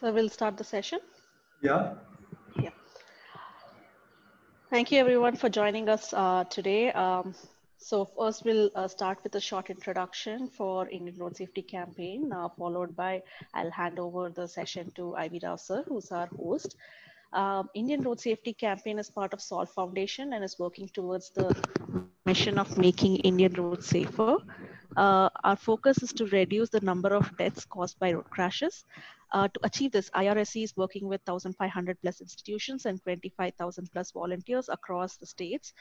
So we'll start the session. Yeah. Yeah. Thank you everyone for joining us uh, today. Um, so first we'll uh, start with a short introduction for Indian Road Safety Campaign, uh, followed by I'll hand over the session to I.V. Rao sir, who's our host. Um, Indian Road Safety Campaign is part of SOLVE Foundation and is working towards the mission of making Indian roads safer. Uh, our focus is to reduce the number of deaths caused by road crashes. Uh, to achieve this, IRSC is working with 1,500 plus institutions and 25,000 plus volunteers across the states.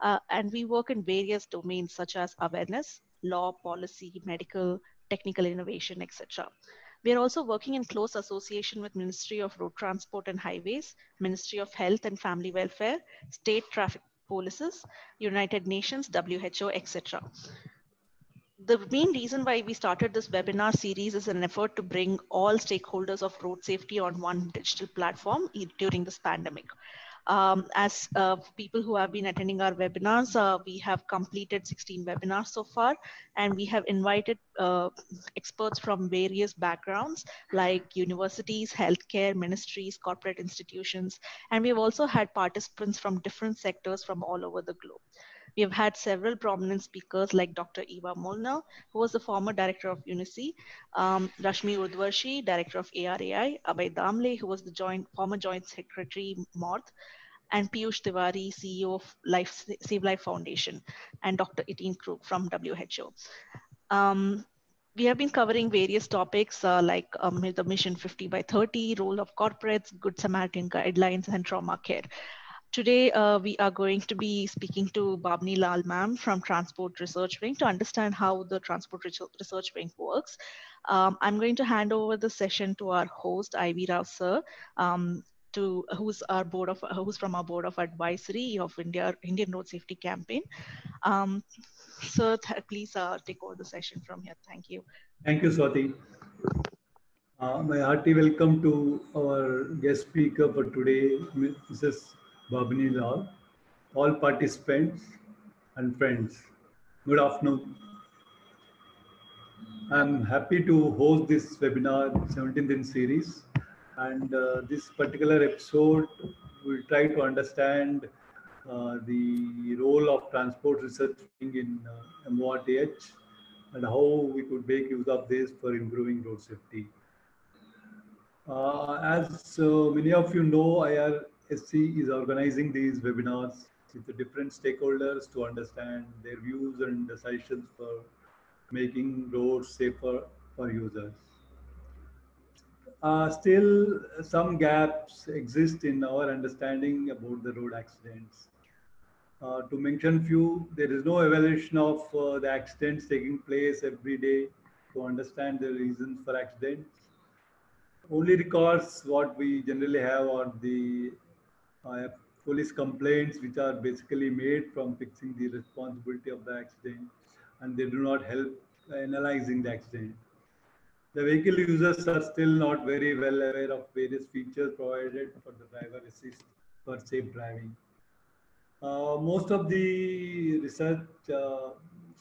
Uh, and we work in various domains such as awareness, law, policy, medical, technical innovation, etc. We are also working in close association with Ministry of Road Transport and Highways, Ministry of Health and Family Welfare, state traffic policies, United Nations, WHO, etc. The main reason why we started this webinar series is an effort to bring all stakeholders of road safety on one digital platform during this pandemic. Um, as uh, people who have been attending our webinars, uh, we have completed 16 webinars so far, and we have invited uh, experts from various backgrounds like universities, healthcare, ministries, corporate institutions, and we've also had participants from different sectors from all over the globe. We have had several prominent speakers like Dr. Eva Molnar, who was the former director of UNECE, um, Rashmi Urdhvarshi, director of ARAI, Abhay Damle, who was the joint, former joint secretary, MORTH, and Piyush Tiwari, CEO of Life, Save Life Foundation, and Dr. Etienne Krug from WHO. Um, we have been covering various topics uh, like um, the Mission 50 by 30, role of corporates, Good Samaritan guidelines, and trauma care. Today, uh, we are going to be speaking to Babni Lal ma'am from Transport Research Wing to understand how the Transport Research Wing works. Um, I'm going to hand over the session to our host, I.V. Rao sir, um, to who's our board of who's from our board of advisory of India Indian Road Safety Campaign. Um, so please uh, take over the session from here. Thank you. Thank you, Swati. Uh, my hearty welcome to our guest speaker for today, Mrs. Babni Lal, all participants and friends. Good afternoon. I'm happy to host this webinar, 17th in series. And uh, this particular episode will try to understand uh, the role of transport research in uh, MORTH and how we could make use of this for improving road safety. Uh, as many of you know, IRSC is organizing these webinars with the different stakeholders to understand their views and suggestions for making roads safer for users. Uh, still, some gaps exist in our understanding about the road accidents. Uh, to mention few, there is no evaluation of uh, the accidents taking place every day to understand the reasons for accidents. Only records what we generally have are the uh, police complaints, which are basically made from fixing the responsibility of the accident, and they do not help analyzing the accident. The vehicle users are still not very well aware of various features provided for the driver assist for safe driving. Uh, most of the research uh,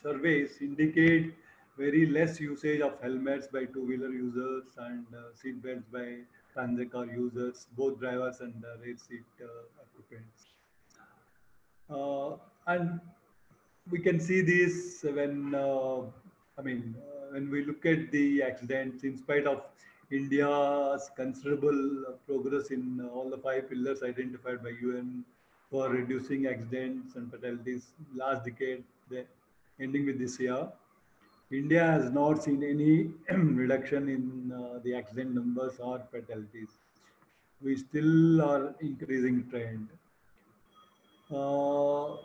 surveys indicate very less usage of helmets by two-wheeler users and uh, seat belts by passenger car users, both drivers and rear seat uh, occupants. Uh, and we can see this when, uh, I mean, when we look at the accidents, in spite of India's considerable progress in all the five pillars identified by UN for reducing accidents and fatalities last decade, ending with this year, India has not seen any reduction in uh, the accident numbers or fatalities. We still are increasing trend. Uh,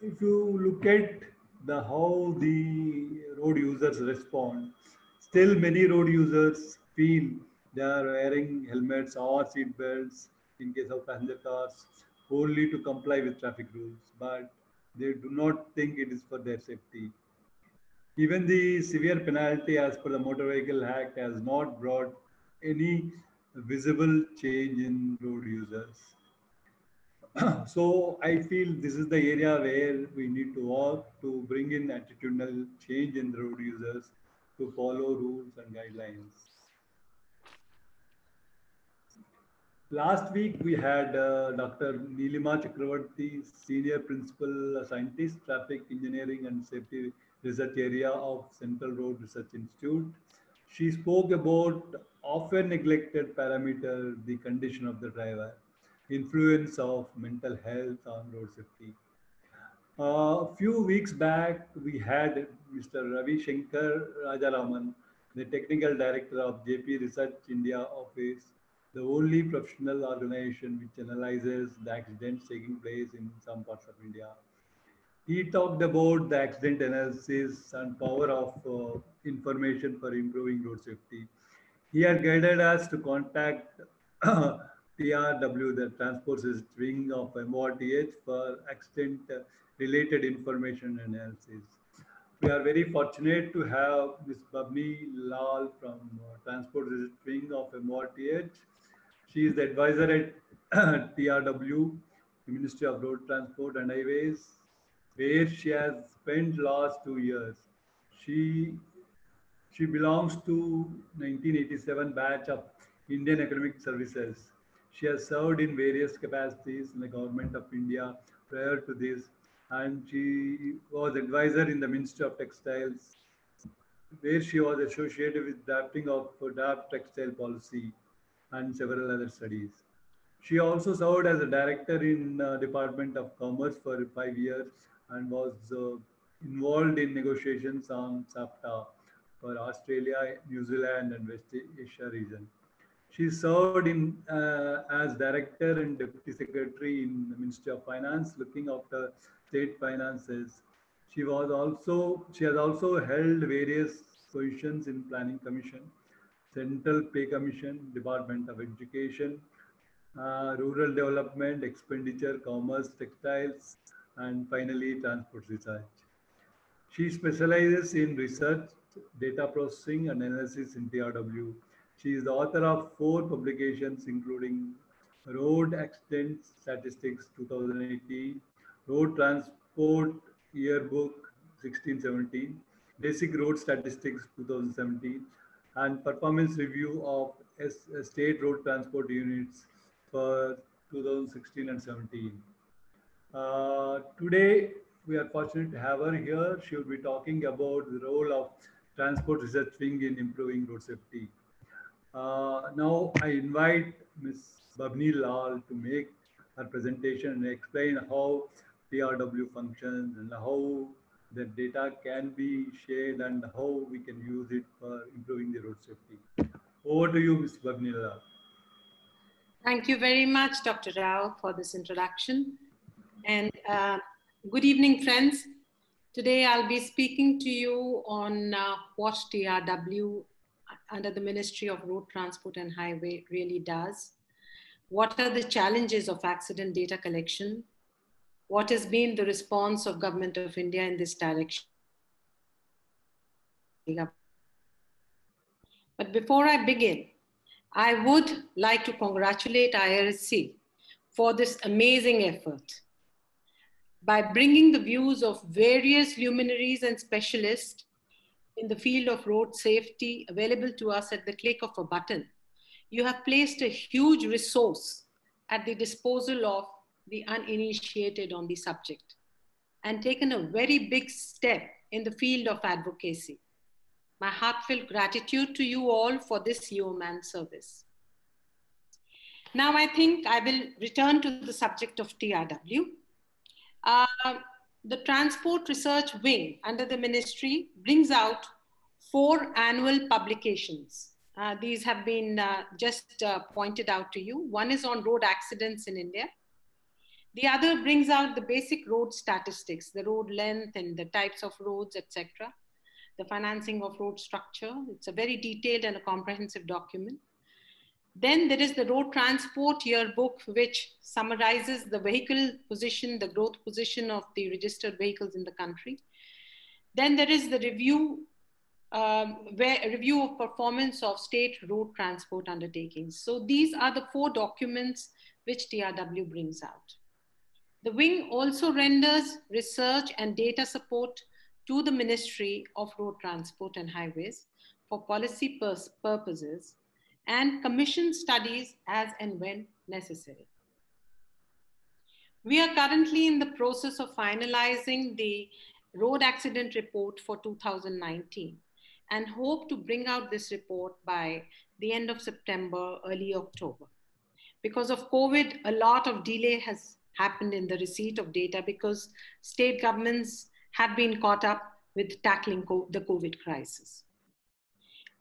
if you look at the how the road users respond, still many road users feel they are wearing helmets or seat belts in case of passenger cars only to comply with traffic rules, but they do not think it is for their safety. Even the severe penalty as per the Motor Vehicle Act has not brought any visible change in road users. so I feel this is the area where we need to work to bring in attitudinal change in road users to follow rules and guidelines. Last week, we had uh, Dr. Nilima Chakravarti, Senior Principal Scientist, Traffic Engineering and Safety Research Area of Central Road Research Institute. She spoke about often neglected parameter, the condition of the driver, influence of mental health on road safety. A few weeks back, we had Mr. Ravi Shankar Rajaraman, the Technical Director of JP Research India Office, the only professional organization which analyzes the accidents taking place in some parts of India. He talked about the accident analysis and power of uh, information for improving road safety. He had guided us to contact TRW, the Transport Wing of MORTH for accident related information analysis. We are very fortunate to have Ms. Babni Lal from uh, Transport Wing of MORTH. She is the advisor at TRW, Ministry of Road Transport and Highways, where she has spent last two years. She she belongs to 1987 batch of Indian Economic Services. She has served in various capacities in the government of India prior to this, and she was advisor in the Ministry of Textiles, where she was associated with drafting of draft textile policy and several other studies. She also served as a director in uh, Department of Commerce for five years and was uh, involved in negotiations on SAFTA for Australia, New Zealand, and West Asia region. She served in uh, as director and deputy secretary in the Ministry of Finance, looking after state finances. She was also she has also held various positions in Planning Commission, Central Pay Commission, Department of Education, uh, Rural Development, Expenditure, Commerce, Textiles, and finally Transport Research. She specializes in research data processing and analysis in TRW. She is the author of four publications, including Road Accident Statistics 2018, Road Transport Yearbook 1617, Basic Road Statistics 2017, and Performance Review of State Road Transport Units for 2016 and 17. Uh, today, we are fortunate to have her here. She will be talking about the role of Transport Research Wing in improving road safety. Uh, now I invite Ms. Babni Lal to make her presentation and explain how TRW functions and how the data can be shared and how we can use it for improving the road safety. Over to you, Ms. Babni Lal. Thank you very much, Dr. Rao, for this introduction. And uh, good evening, friends. Today, I'll be speaking to you on uh, what TRW under the Ministry of Road Transport and Highway really does. What are the challenges of accident data collection? What has been the response of Government of India in this direction? But before I begin, I would like to congratulate IRSC for this amazing effort by bringing the views of various luminaries and specialists in the field of road safety available to us at the click of a button. You have placed a huge resource at the disposal of the uninitiated on the subject and taken a very big step in the field of advocacy. My heartfelt gratitude to you all for this yeoman service. Now I think I will return to the subject of TRW uh, the Transport Research Wing under the ministry brings out four annual publications. Uh, these have been uh, just uh, pointed out to you. One is on road accidents in India. The other brings out the basic road statistics, the road length and the types of roads, etc. The financing of road structure. It's a very detailed and a comprehensive document. Then there is the road transport yearbook, which summarizes the vehicle position, the growth position of the registered vehicles in the country. Then there is the review, um, where, review of performance of state road transport undertakings. So these are the four documents which TRW brings out. The wing also renders research and data support to the Ministry of Road Transport and Highways for policy purposes and commission studies as and when necessary. We are currently in the process of finalizing the road accident report for 2019 and hope to bring out this report by the end of September, early October. Because of COVID, a lot of delay has happened in the receipt of data because state governments have been caught up with tackling the COVID crisis.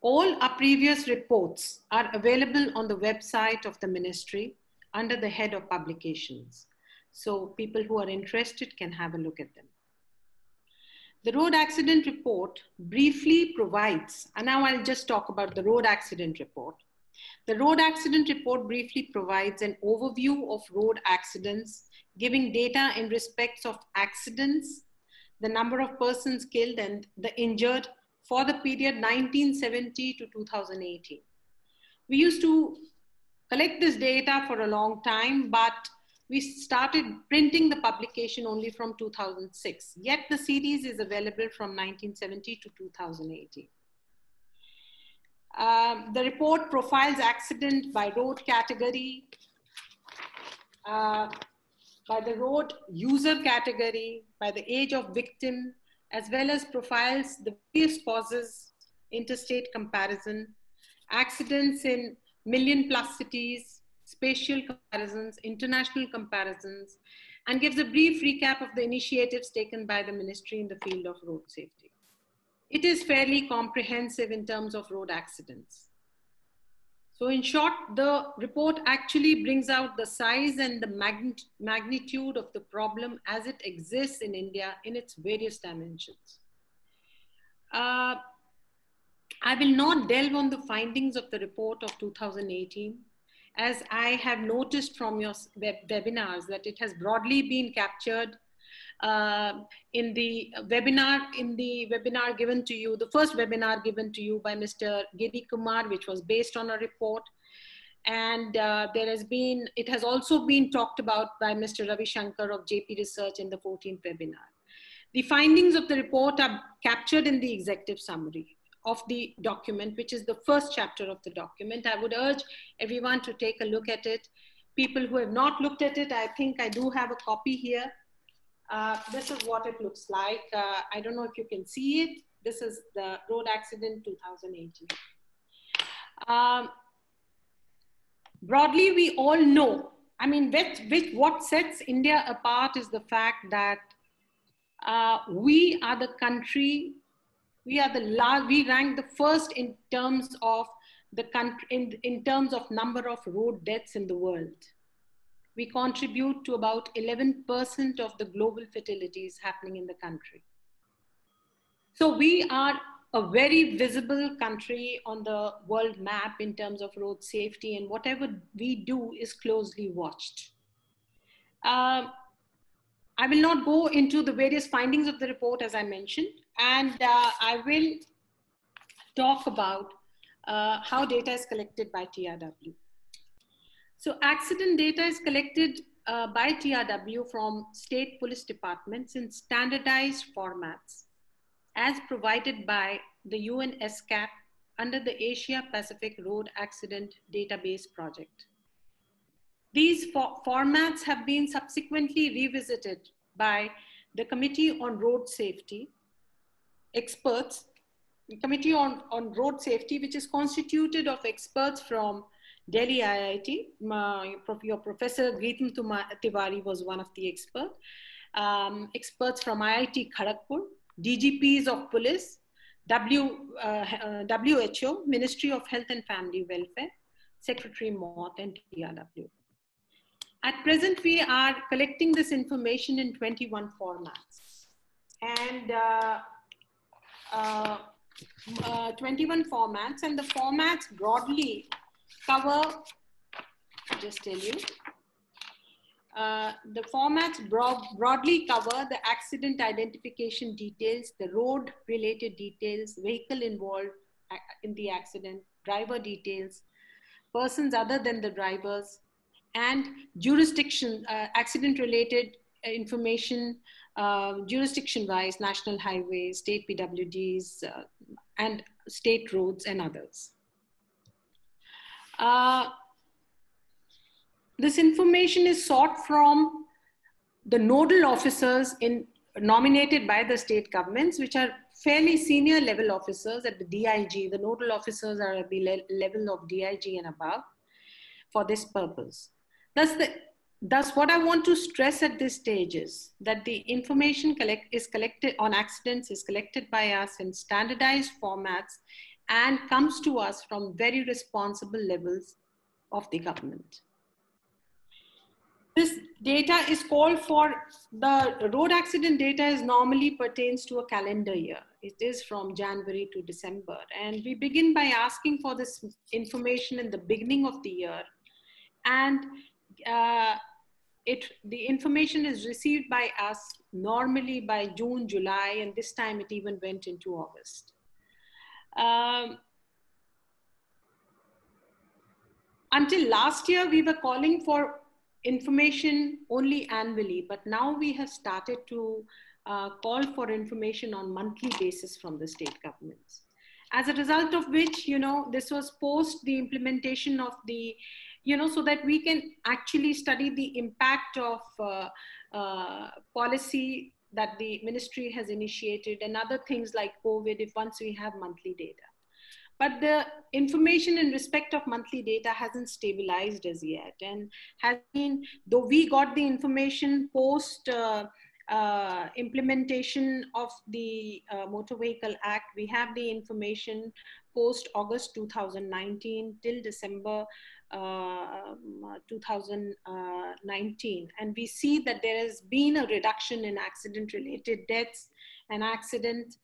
All our previous reports are available on the website of the ministry under the head of publications. So people who are interested can have a look at them. The road accident report briefly provides, and now I'll just talk about the road accident report. The road accident report briefly provides an overview of road accidents, giving data in respects of accidents, the number of persons killed and the injured for the period 1970 to 2018. We used to collect this data for a long time, but we started printing the publication only from 2006, yet the series is available from 1970 to 2018. Um, the report profiles accident by road category, uh, by the road user category, by the age of victim, as well as profiles the various causes, interstate comparison, accidents in million plus cities, spatial comparisons, international comparisons, and gives a brief recap of the initiatives taken by the ministry in the field of road safety. It is fairly comprehensive in terms of road accidents. So in short, the report actually brings out the size and the magnitude of the problem as it exists in India in its various dimensions. Uh, I will not delve on the findings of the report of 2018 as I have noticed from your web webinars that it has broadly been captured in the webinar in the webinar given to you, the first webinar given to you by Mr. Giri Kumar, which was based on a report. And uh, there has been, it has also been talked about by Mr. Ravi Shankar of JP Research in the 14th webinar. The findings of the report are captured in the executive summary of the document, which is the first chapter of the document. I would urge everyone to take a look at it. People who have not looked at it, I think I do have a copy here. Uh, this is what it looks like. Uh, I don't know if you can see it. This is the road accident 2018. Um, broadly, we all know, I mean, which, which, what sets India apart is the fact that uh, we are the country we are the last we rank the first in terms of the country in, in terms of number of road deaths in the world we contribute to about 11% of the global fatalities happening in the country so we are a very visible country on the world map in terms of road safety and whatever we do is closely watched uh, I will not go into the various findings of the report as I mentioned, and uh, I will talk about uh, how data is collected by TRW. So accident data is collected uh, by TRW from state police departments in standardized formats as provided by the UN ESCAP under the Asia Pacific Road Accident Database Project. These for formats have been subsequently revisited by the Committee on Road Safety, experts, Committee on, on Road Safety, which is constituted of experts from Delhi IIT. My, your professor Geetam Tiwari was one of the experts. Um, experts from IIT Kharagpur, DGPs of police, w, uh, WHO, Ministry of Health and Family Welfare, Secretary MOT and TRW. At present, we are collecting this information in 21 formats. And uh, uh, uh, 21 formats, and the formats broadly cover, just tell you, uh, the formats broad, broadly cover the accident identification details, the road related details, vehicle involved uh, in the accident, driver details, persons other than the drivers, and jurisdiction, uh, accident related information, uh, jurisdiction wise, national highways, state PWDs, uh, and state roads and others. Uh, this information is sought from the nodal officers in nominated by the state governments, which are fairly senior level officers at the DIG. The nodal officers are at the le level of DIG and above for this purpose. Thus, the, thus, what I want to stress at this stage is that the information collect, is collected on accidents is collected by us in standardized formats and comes to us from very responsible levels of the government. This data is called for the road accident data is normally pertains to a calendar year. It is from january to december. And we begin by asking for this information in the beginning of the year. And uh, it the information is received by us normally by june july and this time it even went into august um, until last year we were calling for information only annually, but now we have started to uh, call for information on monthly basis from the state governments. As a result of which, you know, this was post the implementation of the, you know, so that we can actually study the impact of uh, uh, policy that the ministry has initiated and other things like COVID if once we have monthly data. But the information in respect of monthly data hasn't stabilized as yet and has been, though we got the information post uh, uh, implementation of the uh, Motor Vehicle Act, we have the information post August 2019 till December 2019. And we see that there has been a reduction in accident related deaths and accidents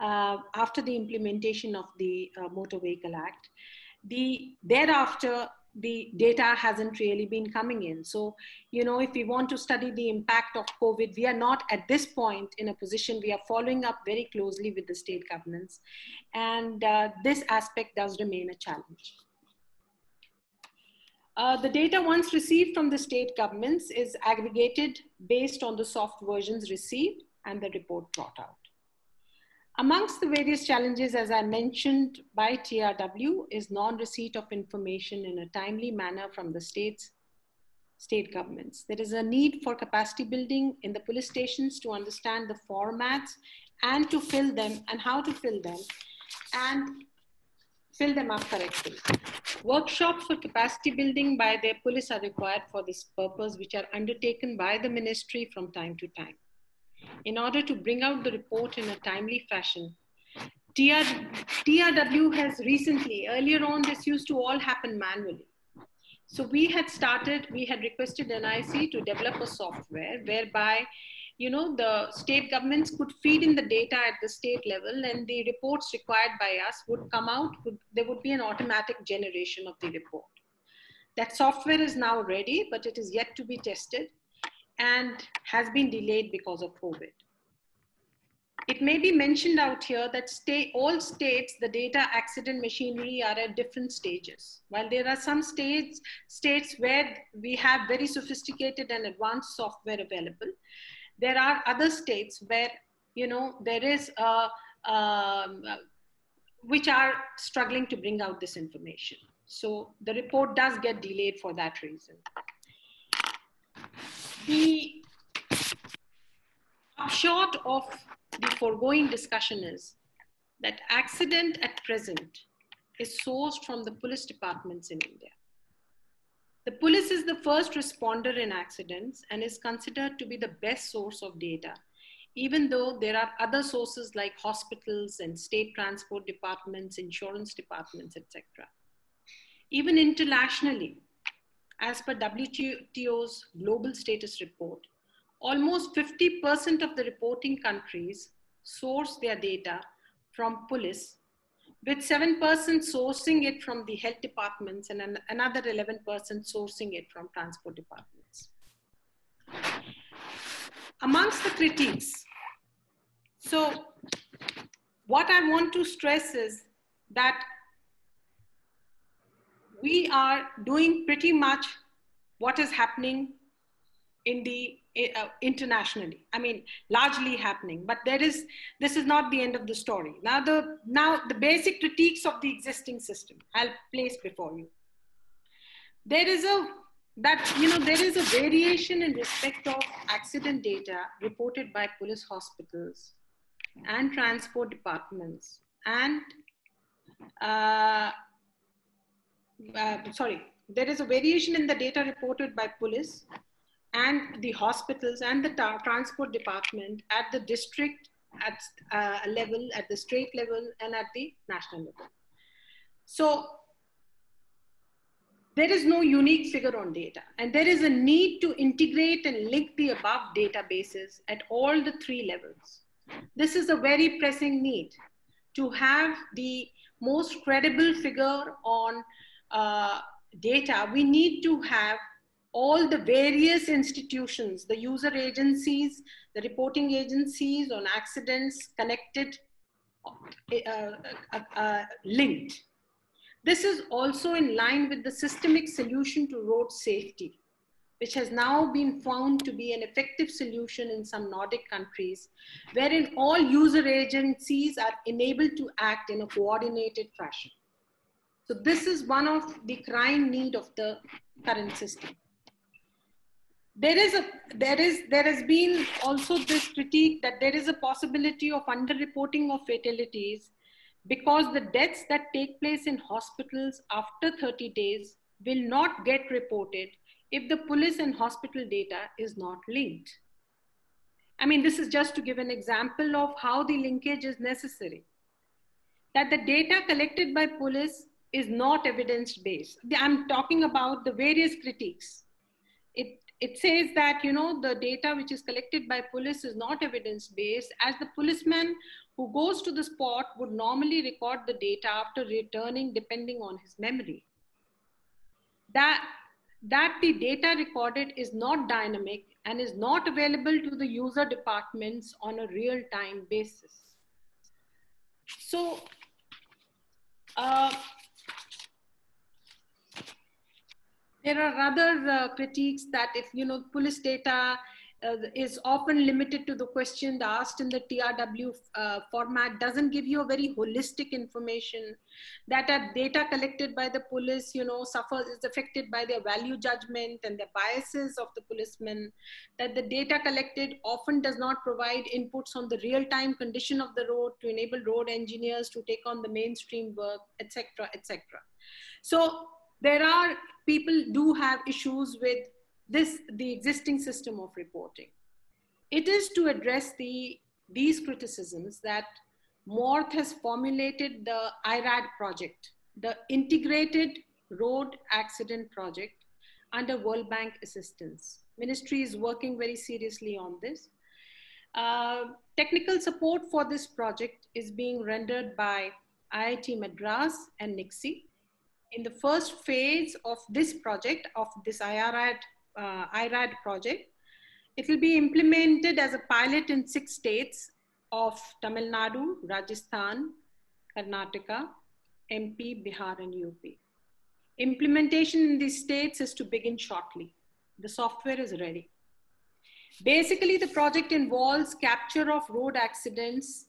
uh, after the implementation of the uh, Motor Vehicle Act. The thereafter, the data hasn't really been coming in. So, you know, if we want to study the impact of COVID, we are not at this point in a position, we are following up very closely with the state governments. And uh, this aspect does remain a challenge. Uh, the data once received from the state governments is aggregated based on the soft versions received and the report brought out. Amongst the various challenges, as I mentioned by TRW, is non-receipt of information in a timely manner from the states, state governments. There is a need for capacity building in the police stations to understand the formats and to fill them and how to fill them and fill them up correctly. Workshops for capacity building by their police are required for this purpose, which are undertaken by the ministry from time to time in order to bring out the report in a timely fashion. TR, TRW has recently, earlier on, this used to all happen manually. So we had started, we had requested NIC to develop a software whereby you know, the state governments could feed in the data at the state level and the reports required by us would come out, would, there would be an automatic generation of the report. That software is now ready, but it is yet to be tested and has been delayed because of COVID. It may be mentioned out here that state, all states, the data accident machinery are at different stages. While there are some states, states where we have very sophisticated and advanced software available, there are other states where, you know, there is um, which are struggling to bring out this information. So the report does get delayed for that reason. The upshot of the foregoing discussion is that accident at present is sourced from the police departments in India. The police is the first responder in accidents and is considered to be the best source of data, even though there are other sources like hospitals and state transport departments, insurance departments, etc. Even internationally, as per WTO's global status report, almost 50% of the reporting countries source their data from police, with 7% sourcing it from the health departments and another 11% sourcing it from transport departments. Amongst the critiques, so what I want to stress is that we are doing pretty much what is happening in the internationally. I mean largely happening. But there is this is not the end of the story. Now the now the basic critiques of the existing system i'll place before you. There is a that you know there is a variation in respect of accident data reported by police hospitals and transport departments and uh, uh, sorry there is a variation in the data reported by police and the hospitals and the transport department at the district at uh, level at the state level and at the national level. So there is no unique figure on data and there is a need to integrate and link the above databases at all the three levels. This is a very pressing need to have the most credible figure on uh, data. We need to have all the various institutions the user agencies the reporting agencies on accidents connected uh, uh, uh linked this is also in line with the systemic solution to road safety, which has now been found to be an effective solution in some Nordic countries, wherein all user agencies are enabled to act in a coordinated fashion. So this is one of the crying need of the current system. There is a there is there has been also this critique that there is a possibility of underreporting of fatalities because the deaths that take place in hospitals after 30 days will not get reported if the police and hospital data is not linked. I mean, this is just to give an example of how the linkage is necessary. That the data collected by police is not evidence based. I'm talking about the various critiques. It, it says that, you know, the data which is collected by police is not evidence based as the policeman who goes to the spot would normally record the data after returning depending on his memory. That, that the data recorded is not dynamic and is not available to the user departments on a real-time basis. So, uh, there are other uh, critiques that if you know police data uh, is often limited to the question asked in the TRW uh, format doesn't give you a very holistic information that data collected by the police, you know, suffers is affected by their value judgment and the biases of the policemen, that the data collected often does not provide inputs on the real-time condition of the road to enable road engineers to take on the mainstream work, etc., etc. So there are people do have issues with this, the existing system of reporting. It is to address the, these criticisms that MORTH has formulated the IRAD project, the Integrated Road Accident Project under World Bank assistance. Ministry is working very seriously on this. Uh, technical support for this project is being rendered by IIT Madras and NIXI. In the first phase of this project, of this IRAD uh, IRAD project. It will be implemented as a pilot in six states of Tamil Nadu, Rajasthan, Karnataka, MP, Bihar, and UP. Implementation in these states is to begin shortly. The software is ready. Basically, the project involves capture of road accidents.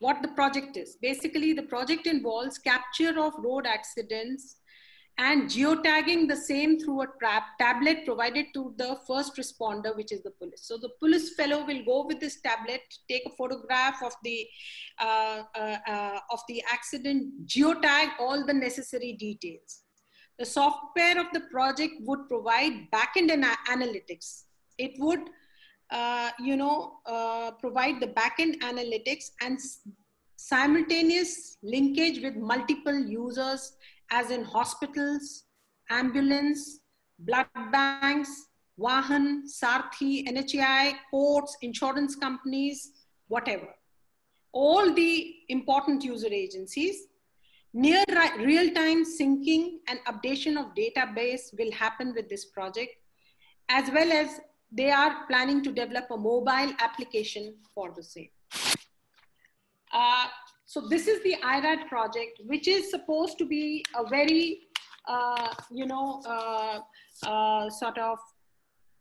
What the project is? Basically, the project involves capture of road accidents and geotagging the same through a trap tablet provided to the first responder, which is the police. So the police fellow will go with this tablet, take a photograph of the, uh, uh, uh, of the accident, geotag all the necessary details. The software of the project would provide backend ana analytics. It would, uh, you know, uh, provide the backend analytics and simultaneous linkage with multiple users as in hospitals, ambulance, blood banks, Vahan, Sarthi, NHAI, courts, insurance companies, whatever. All the important user agencies, near real-time syncing and updation of database will happen with this project, as well as they are planning to develop a mobile application for the same. Uh, so this is the IRAD project, which is supposed to be a very, uh, you know, uh, uh, sort of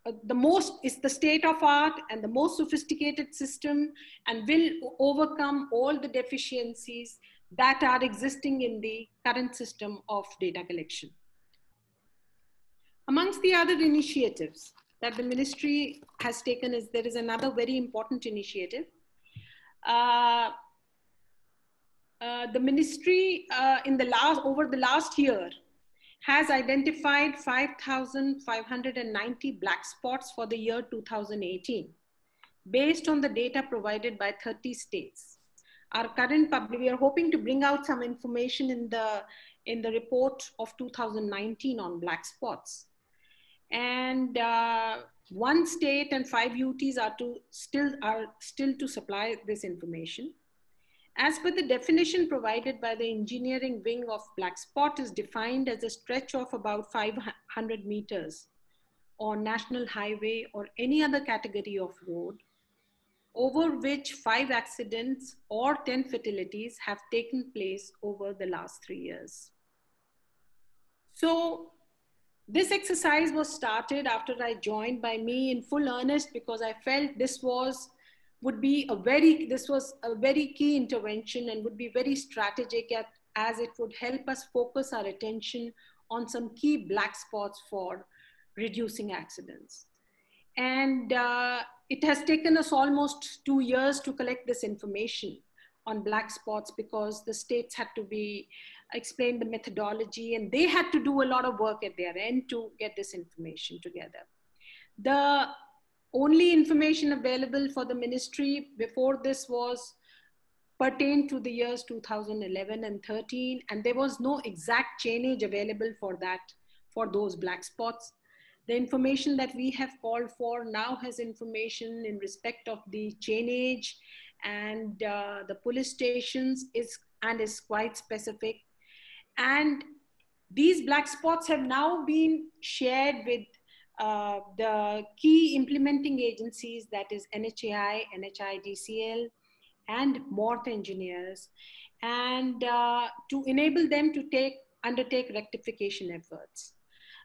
uh, the most is the state of art and the most sophisticated system and will overcome all the deficiencies that are existing in the current system of data collection. Amongst the other initiatives that the ministry has taken is there is another very important initiative. Uh, uh, the ministry uh, in the last over the last year has identified 5,590 black spots for the year 2018 based on the data provided by 30 states. Our current public, we are hoping to bring out some information in the, in the report of 2019 on black spots. And uh, one state and five UTs are, to still, are still to supply this information. As per the definition provided by the engineering wing of black spot is defined as a stretch of about 500 meters on national highway or any other category of road over which five accidents or 10 fatalities have taken place over the last three years. So this exercise was started after I joined by me in full earnest because I felt this was would be a very this was a very key intervention and would be very strategic at, as it would help us focus our attention on some key black spots for reducing accidents. And uh, it has taken us almost two years to collect this information on black spots because the states had to be explain the methodology and they had to do a lot of work at their end to get this information together. The only information available for the ministry before this was pertained to the years 2011 and 13 and there was no exact chainage available for that for those black spots. The information that we have called for now has information in respect of the chainage and uh, the police stations is and is quite specific. And these black spots have now been shared with uh, the key implementing agencies, that is NHAI, NHIDCL, and MORTH engineers, and uh, to enable them to take undertake rectification efforts.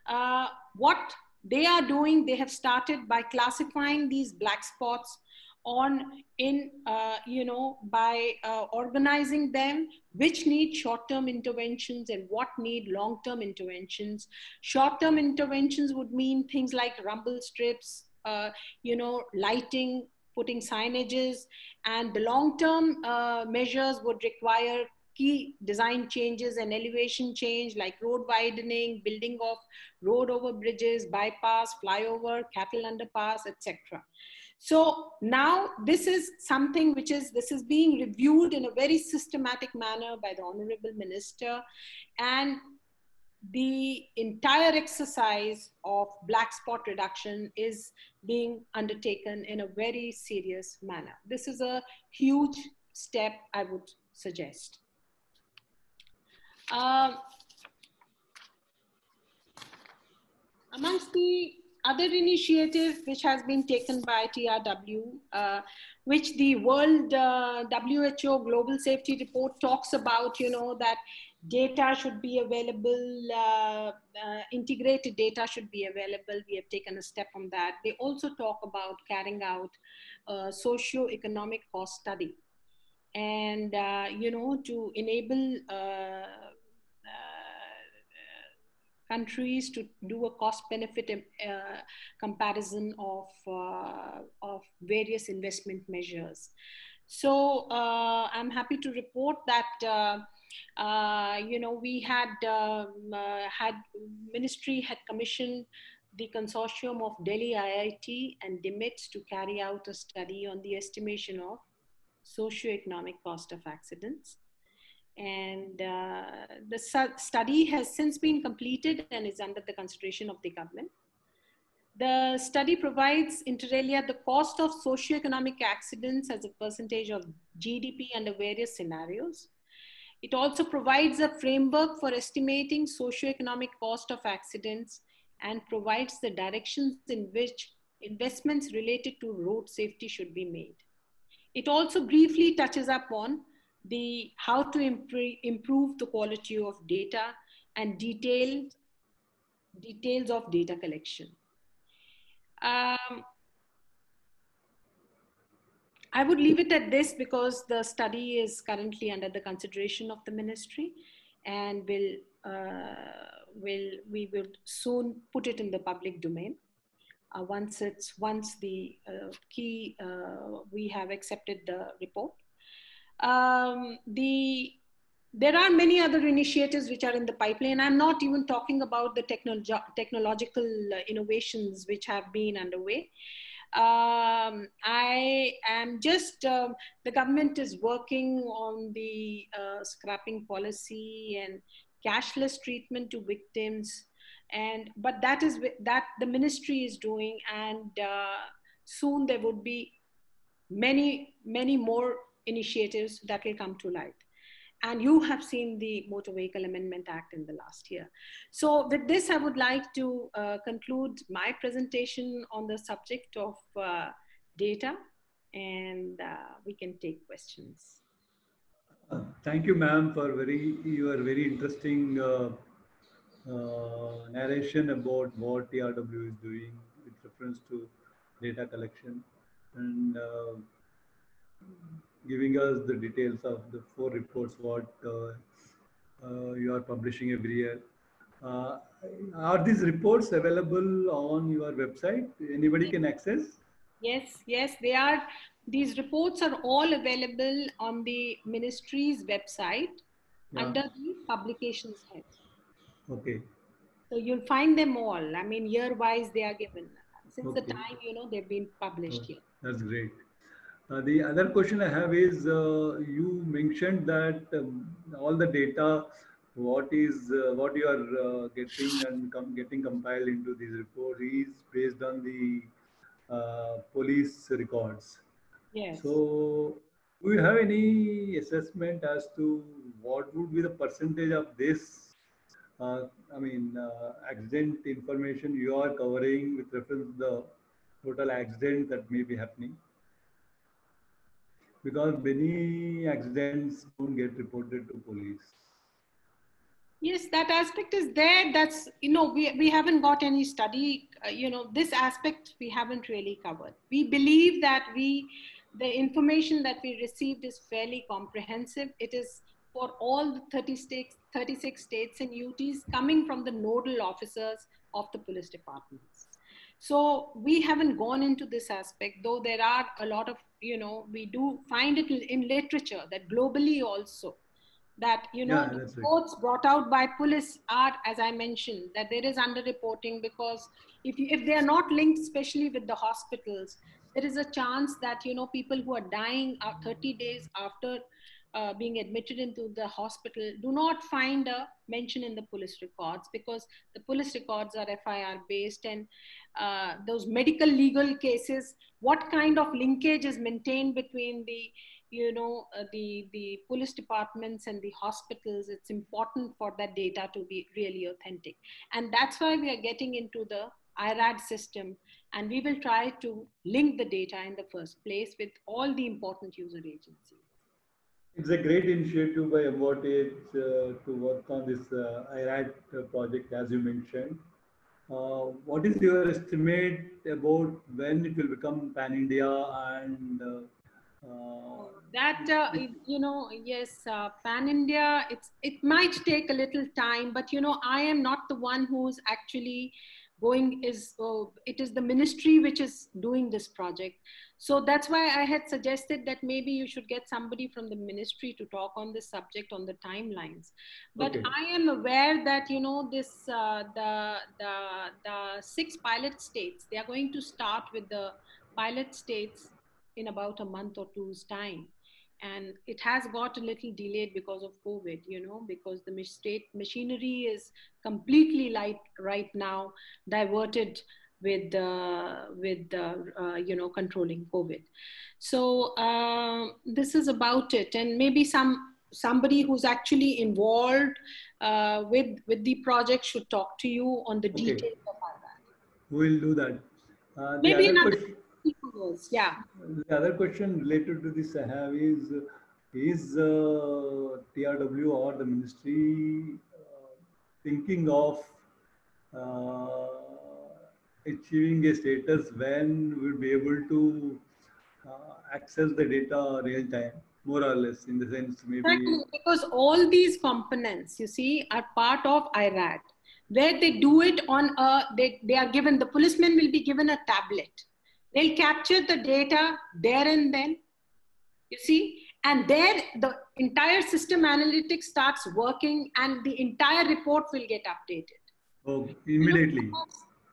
Uh, what they are doing, they have started by classifying these black spots on in uh, you know by uh, organizing them which need short-term interventions and what need long-term interventions. Short-term interventions would mean things like rumble strips uh, you know lighting putting signages and the long-term uh, measures would require key design changes and elevation change like road widening building of road over bridges bypass flyover cattle underpass etc so now this is something which is, this is being reviewed in a very systematic manner by the Honorable Minister and the entire exercise of black spot reduction is being undertaken in a very serious manner. This is a huge step I would suggest. Uh, amongst the other initiative which has been taken by TRW, uh, which the World uh, WHO Global Safety Report talks about, you know, that data should be available, uh, uh, integrated data should be available. We have taken a step on that. They also talk about carrying out a socio-economic cost study and, uh, you know, to enable uh, countries to do a cost benefit uh, comparison of, uh, of various investment measures. So uh, I'm happy to report that uh, uh, you know we had um, uh, had ministry had commissioned the consortium of Delhi IIT and DIMTS to carry out a study on the estimation of socio-economic cost of accidents and uh, the study has since been completed and is under the consideration of the government. The study provides inter alia the cost of socioeconomic accidents as a percentage of GDP under various scenarios. It also provides a framework for estimating socioeconomic cost of accidents and provides the directions in which investments related to road safety should be made. It also briefly touches upon the how to improve, improve the quality of data and detailed details of data collection. Um, I would leave it at this because the study is currently under the consideration of the ministry and will will we will soon put it in the public domain. Uh, once it's once the uh, key uh, we have accepted the report um, the there are many other initiatives which are in the pipeline. I'm not even talking about the technolo- technological innovations which have been underway. Um, I am just, um, the government is working on the uh, scrapping policy and cashless treatment to victims. And but that is that the ministry is doing and uh, soon there would be many many more initiatives that will come to light. And you have seen the motor vehicle amendment act in the last year. So with this i would like to uh, conclude my presentation on the subject of uh, data and uh, we can take questions. Uh, thank you ma'am for very your very interesting uh, narration about what TRW is doing with reference to data collection. And uh, giving us the details of the four reports what uh, uh you are publishing every year. Uh, are these reports available on your website? Anybody can access? Yes, yes, they are. These reports are all available on the ministry's website yeah. under the publications head. Okay. So you'll find them all. I mean, year wise, they are given. Since okay. the time, you know, they've been published oh, here. That's great. Uh, the other question I have is uh, you mentioned that um, all the data, what is uh, what you are uh, getting and com getting compiled into these reports is based on the uh, police records. Yes. So, do you have any assessment as to what would be the percentage of this uh, I mean, uh, accident information you are covering with reference to the total accident that may be happening? Because many accidents don't get reported to police. Yes, that aspect is there. That's, you know, we, we haven't got any study, uh, you know, this aspect we haven't really covered. We believe that we, the information that we received is fairly comprehensive. It is for all the 30 states, 36 states and UTs coming from the nodal officers of the police departments. So we haven't gone into this aspect, though there are a lot of, you know, we do find it in literature that globally also that you know yeah, reports right. brought out by police are as i mentioned that there is underreporting because if you, if they are not linked especially with the hospitals there is a chance that you know people who are dying are 30 days after uh, being admitted into the hospital do not find a mention in the police records because the police records are FIR based and uh, those medical legal cases, what kind of linkage is maintained between the you know uh, the the police departments and the hospitals? It's important for that data to be really authentic. And that's why we are getting into the IRAD system. And we will try to link the data in the first place with all the important user agencies it's a great initiative by Emvotage uh, to work on this uh, IRAD project, as you mentioned. Uh, what is your estimate about when it will become pan India and uh, uh, that uh, you know yes uh, pan india it's it might take a little time but you know i am not the one who's actually going is uh, it is the ministry which is doing this project. So that's why i had suggested that maybe you should get somebody from the ministry to talk on this subject on the timelines. But okay. i am aware that you know this uh, the the the six pilot states they are going to start with the pilot states in about a month or two's time and it has got a little delayed because of covid you know because the state machinery is completely light right now diverted with uh, with uh, uh, you know controlling covid. So uh, this is about it. And maybe some somebody who's actually involved uh, with with the project should talk to you on the okay. details of all that. We'll do that. Uh, maybe another yeah. The other question related to this I have is, is uh, TRW or the ministry uh, thinking of uh, achieving a status when we'll be able to uh, access the data real time? more or less in the sense maybe Exactly, because all these components, you see, are part of IRAD, where they do it on a, they, they are given, the policeman will be given a tablet. They'll capture the data there and then, you see, and there the entire system analytics starts working and the entire report will get updated. oh, immediately.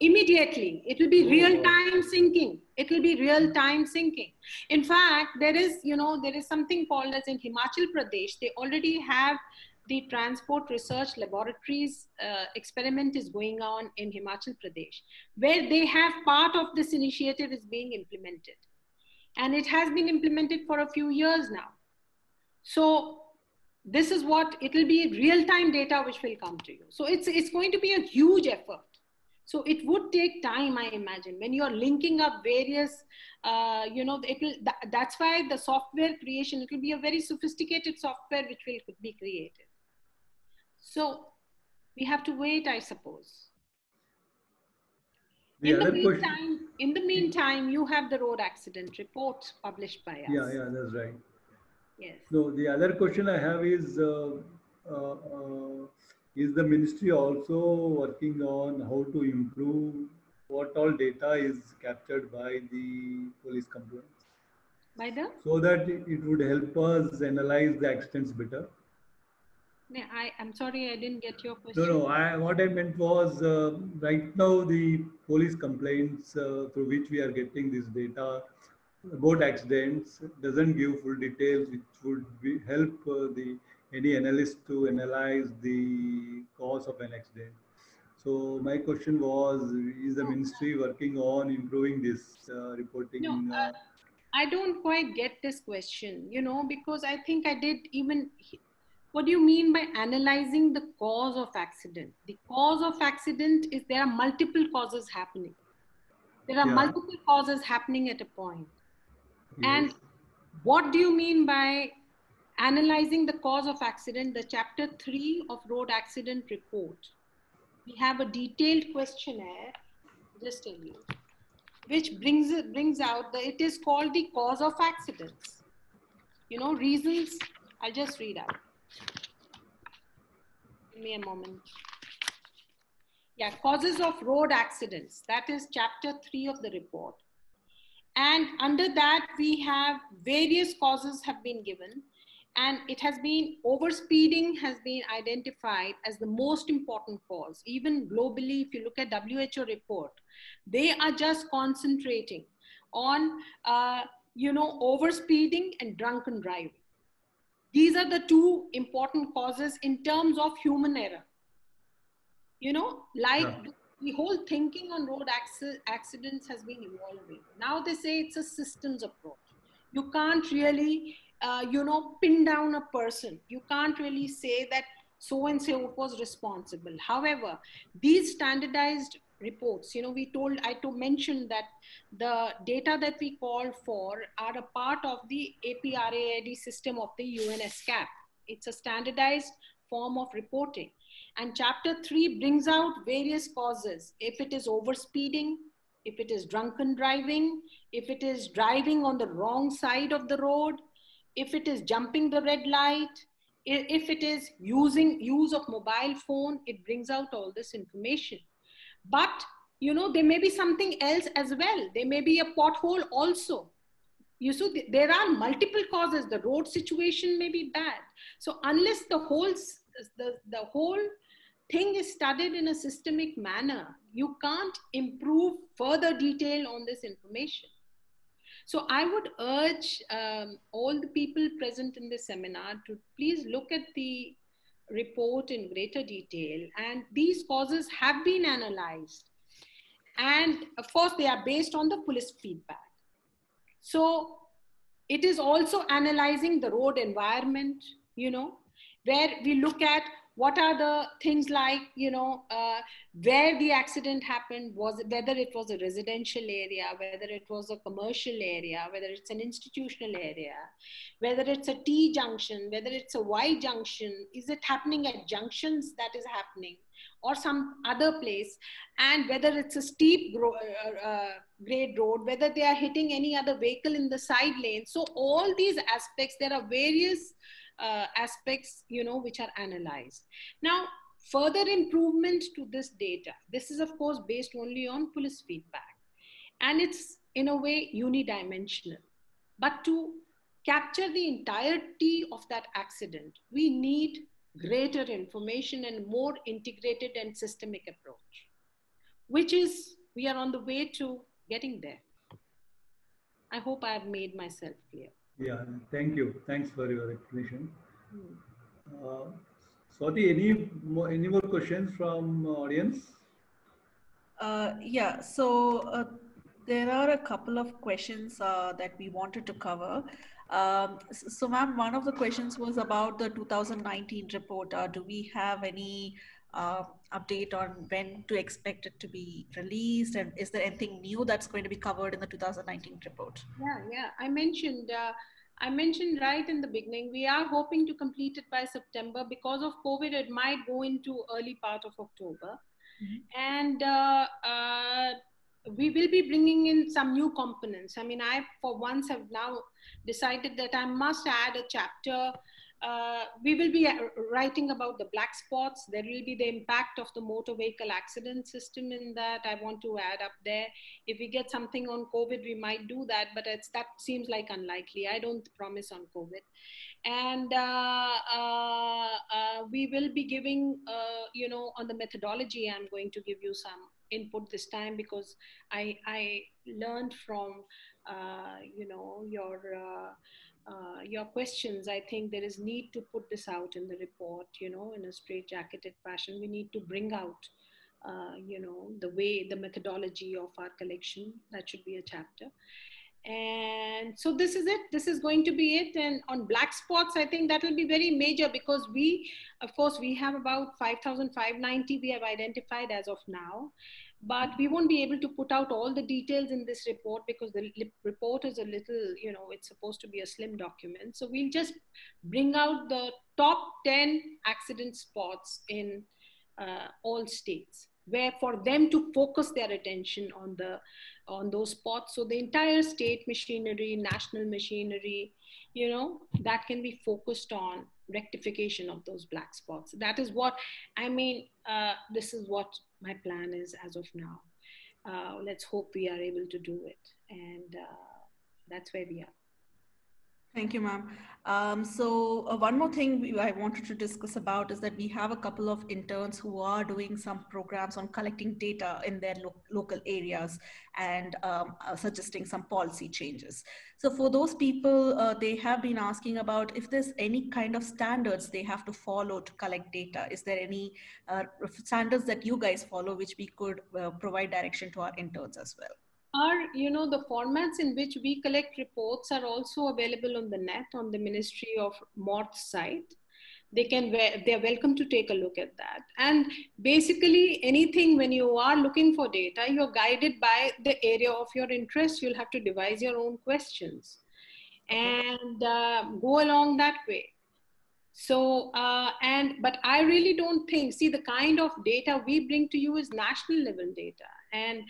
Immediately, it will be Oh. real time syncing. It will be real time syncing. In fact, there is, you know, there is something called as in Himachal Pradesh, they already have the transport research laboratories uh, experiment is going on in Himachal Pradesh, where they have part of this initiative is being implemented. And it has been implemented for a few years now. So this is what it will be real time data which will come to you. So it's, it's going to be a huge effort. So it would take time, I imagine, when you're linking up various, uh, you know, it will, th- that's why the software creation, it will be a very sophisticated software which will be created. So we have to wait, I suppose. The in the other question, meantime, in the meantime, you have the road accident report published by us. yeah, yeah, that's right. Yes. So the other question I have is, uh, uh, uh, is the ministry also working on how to improve what all data is captured by the police complaints By the, so that it would help us analyze the accidents better? No, I, I'm sorry, I didn't get your question. No, no, I, what I meant was uh, right now the police complaints uh, through which we are getting this data about accidents doesn't give full details which would be, help uh, the any analyst to analyze the cause of an accident. So my question was, is the ministry working on improving this uh, reporting? No, uh, I don't quite get this question, you know, because I think I did even. What do you mean by analyzing the cause of accident? The cause of accident is there are multiple causes happening. There are Yeah. multiple causes happening at a point. And what do you mean by analyzing the cause of accident? The chapter three of road accident report. We have a detailed questionnaire, just tell you, which brings brings out that it is called the cause of accidents. You know, reasons. I'll just read out. Give me a moment. Yeah, causes of road accidents. That is chapter three of the report. And under that, we have various causes have been given. And it has been overspeeding has been identified as the most important cause. Even globally, if you look at WHO report, they are just concentrating on, uh, you know, overspeeding and drunken driving. These are the two important causes in terms of human error. You know, like Yeah. the whole thinking on road accidents has been evolving. Now they say it's a systems approach. You can't really, uh, you know, pin down a person. You can't really say that so and so was responsible. However, these standardized reports, you know, we told, I to mention that the data that we call for are a part of the APRAD system of the UNESCAP. It's a standardized form of reporting. And chapter three brings out various causes. If it is overspeeding, if it is drunken driving, if it is driving on the wrong side of the road, if it is jumping the red light, if it is using use of mobile phone, it brings out all this information. But you know, there may be something else as well. There may be a pothole also. You see, there are multiple causes. The road situation may be bad. So unless the whole the, the whole thing is studied in a systemic manner, you can't improve further detail on this information. So I would urge um, all the people present in this seminar to please look at the report in greater detail. And these causes have been analyzed. And of course, they are based on the police feedback. So it is also analyzing the road environment, you know, where we look at what are the things like you know uh, where the accident happened was whether it was a residential area whether it was a commercial area whether it's an institutional area whether it's a t junction whether it's a y junction is it happening at junctions that is happening or some other place, and whether it's a steep uh, uh, grade road, whether they are hitting any other vehicle in the side lane. So all these aspects, there are various uh, aspects, you know, which are analyzed. Now, further improvement to this data. This is of course based only on police feedback, and it's in a way unidimensional. But to capture the entirety of that accident, we need greater information and more integrated and systemic approach, which is, we are on the way to getting there. I hope I have made myself clear. Yeah, thank you. Thanks for your explanation. Hmm. Uh, Swati, any more, any more questions from audience? Uh, yeah, so uh, there are a couple of questions uh, that we wanted to cover. Um, so, ma'am, one of the questions was about the 2019 report. Uh, do we have any uh, update on when to expect it to be released? And is there anything new that's going to be covered in the 2019 report? Yeah, yeah. I mentioned. Uh, I mentioned right in the beginning, we are hoping to complete it by September. Because of COVID, it might go into early part of October. Mm-hmm. And uh, uh, we will be bringing in some new components. I mean, I for once have now decided that I must add a chapter. Uh, we will be uh, writing about the black spots. There will be the impact of the motor vehicle accident system in that. I want to add up there. If we get something on COVID, we might do that, but that seems like unlikely. I don't promise on COVID. And uh, uh, uh we will be giving, uh, you know, on the methodology, I'm going to give you some input this time because I, I learned from, you know, your, uh, your questions. I think there is need to put this out in the report, you know, in a straight jacketed fashion. We need to bring out, uh, you know, the way, the methodology of our collection. That should be a chapter and so this is it this is going to be it and on black spots i think that will be very major because we of course we have about 5590 we have identified as of now but we won't be able to put out all the details in this report because the report is a little you know it's supposed to be a slim document. So we'll just bring out the top 10 accident spots in uh, all states where for them to focus their attention on the on those spots. So the entire state machinery national machinery you know that can be focused on rectification of those black spots. That is what i mean uh, this is what my plan is as of now. Uh, let's hope we are able to do it. And uh, that's where we are Thank you, ma'am. Um, so uh, one more thing we, I wanted to discuss about is that we have a couple of interns who are doing some programs on collecting data in their lo local areas and um, uh, suggesting some policy changes. So for those people, uh, they have been asking about if there's any kind of standards they have to follow to collect data. Is there any uh, standards that you guys follow which we could uh, provide direction to our interns as well? Are you know the formats in which we collect reports are also available on the net on the ministry of MoRTH site. They can they're welcome to take a look at that. And basically anything when you are looking for data you're guided by the area of your interest. You'll have to devise your own questions. And uh, go along that way. So uh, and but i really don't think see the kind of data we bring to you is national level data and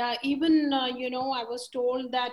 uh, even uh, you know i was told that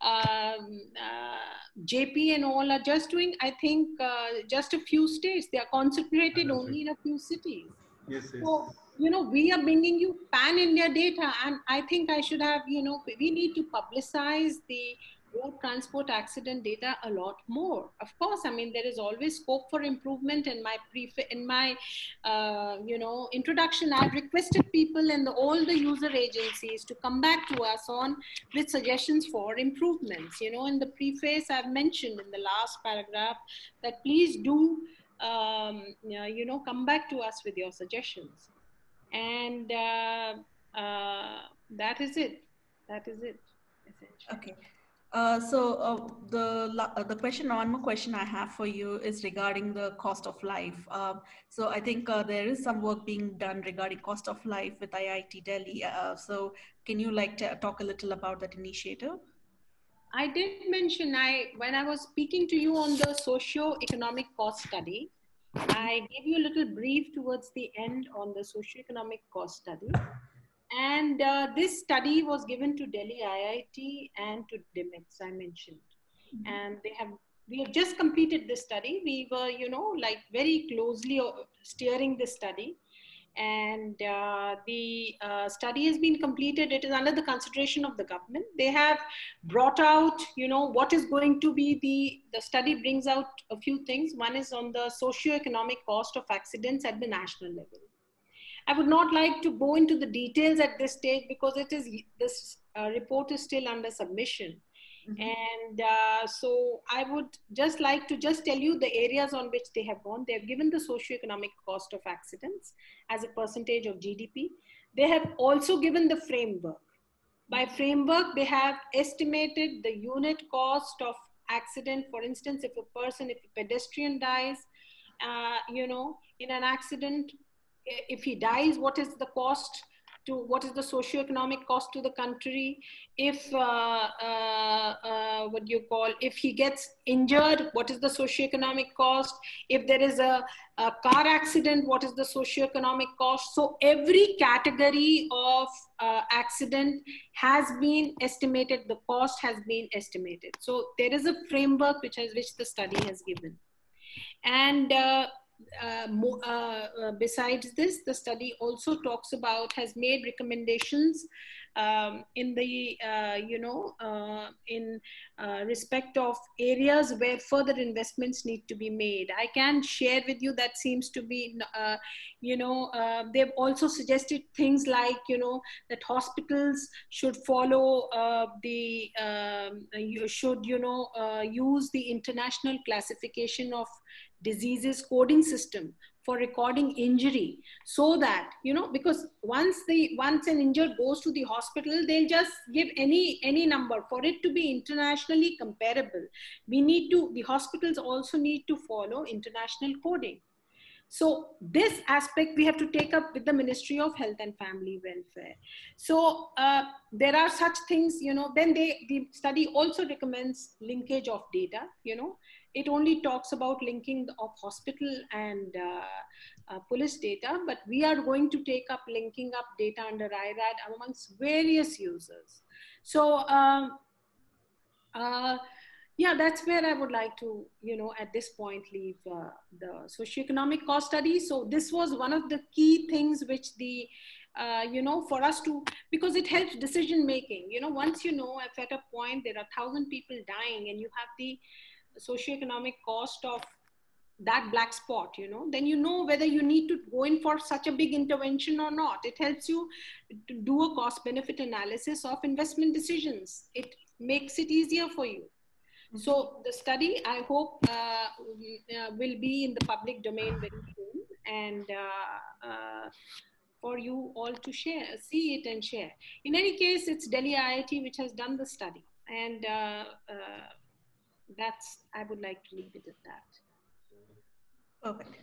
um, uh, jp and all are just doing i think uh, just a few states. They are concentrated only in a few cities. Yes, yes. so you know we are bringing you pan india data. And i think i should have you know we need to publicize the road transport accident data a lot more. Of course, I mean there is always scope for improvement. In my pre in my uh, you know introduction, I've requested people and the, all the user agencies to come back to us on with suggestions for improvements. You know, in the preface, I've mentioned in the last paragraph that please do um, you know come back to us with your suggestions, and uh, uh, that is it. That is it. Okay. Uh, so uh, the uh, the question, one more question I have for you is regarding the cost of life. Um, so I think uh, there is some work being done regarding cost of life with IIT Delhi. Uh, so can you like to talk a little about that initiative? I did mention I when I was speaking to you on the socio-economic cost study. I gave you a little brief towards the end on the socio-economic cost study. And uh, this study was given to Delhi IIT and to DIMTS, I mentioned. Mm-hmm. And they have we have just completed this study. We were, you know, like very closely uh, steering this study and uh, the uh, study has been completed it is under the consideration of the government they have brought out you know what is going to be the the study brings out a few things one is on the socio-economic cost of accidents at the national level i would not like to go into the details at this stage because it is this uh, report is still under submission Mm-hmm. And uh, so I would just like to just tell you the areas on which they have gone. They have given the socioeconomic cost of accidents as a percentage of GDP. They have also given the framework. By framework, they have estimated the unit cost of accident. For instance, if a person, if a pedestrian dies, uh, you know, in an accident, if he dies, what is the cost? to what is the socio-economic cost to the country? If uh, uh, uh, what you call if he gets injured what is the socio-economic cost? If there is a, a car accident what is the socio-economic cost? So every category of uh, accident has been estimated the cost has been estimated. So there is a framework which has which the study has given. And uh, uh, uh, besides this, the study also talks about, has made recommendations um, in the, uh, you know, uh, in respect of areas where further investments need to be made. I can share with you that seems to be, you know, they've also suggested things like, you know, that hospitals should follow the, um, you should, you know, use the international classification of diseases coding system for recording injury so that you know because once the once an injured goes to the hospital they'll just give any any number for it to be internationally comparable we need to the hospitals also need to follow international coding so this aspect we have to take up with the Ministry of Health and Family Welfare. So uh, there are such things, you know, then they, the study also recommends linkage of data, you know, it only talks about linking of hospital and uh, uh, police data, but we are going to take up linking up data under IRAD amongst various users. So um, uh, yeah, that's where I would like to, you know, at this point leave uh, the socioeconomic cost study. So this was one of the key things which the uh, you know, for us to, because it helps decision making. You know, once you know if at a point there are thousand people dying and you have the socioeconomic cost of that black spot you know then you know whether you need to go in for such a big intervention or not. It helps you to do a cost benefit analysis of investment decisions. It makes it easier for you. Mm-hmm. so the study i hope uh, uh, will be in the public domain very soon. And uh, uh, for you all to share see it and share. In any case it's delhi iit which has done the study. And uh, uh, that's I would like to leave it at that. Perfect.